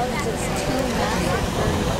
crowd is too massive